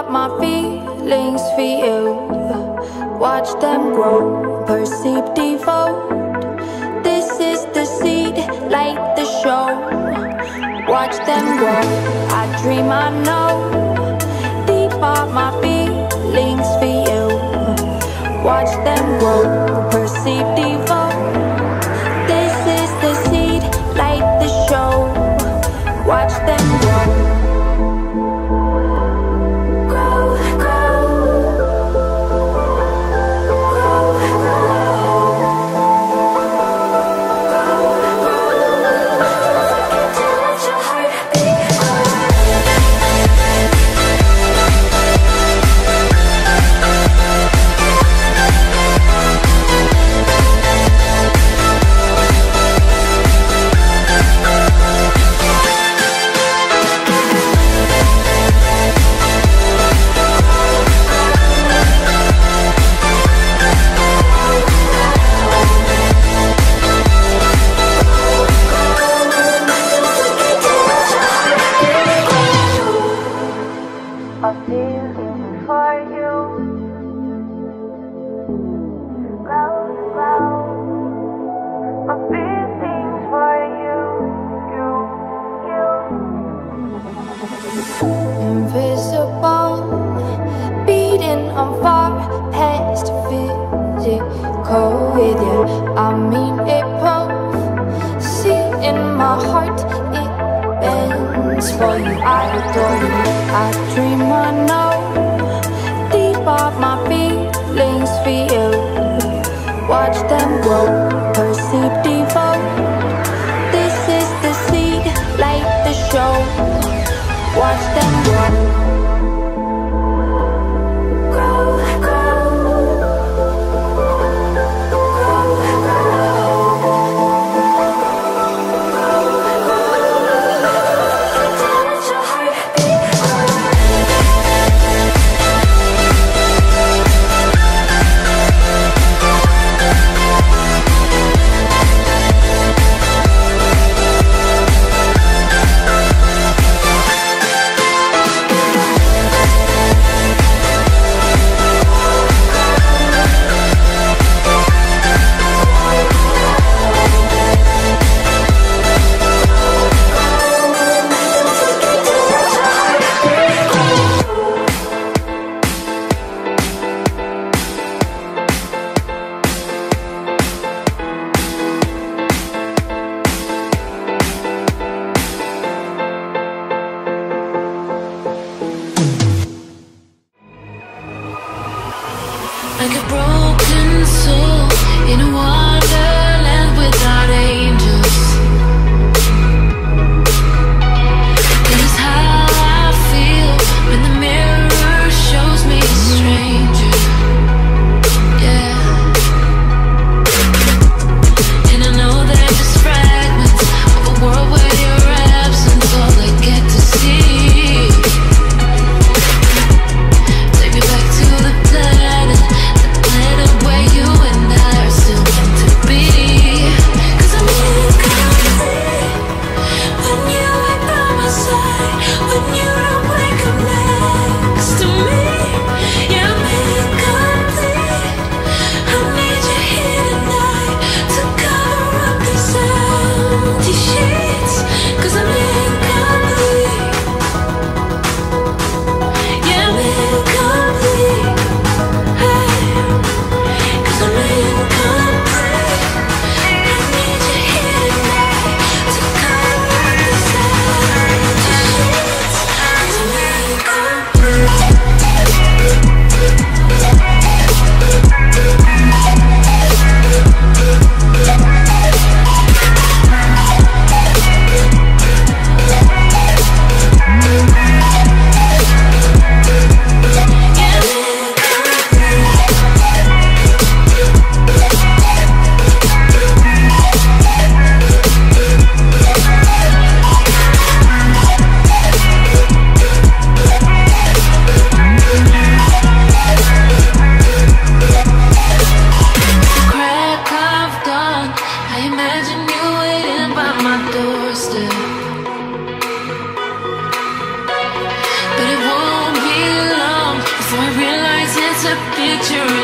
up my feelings for you. Watch them grow, perceived devote. This is the seed, light the show. Watch them grow, I dream I know. Deep are my feelings for you. Watch them grow. like a broken soul in a water my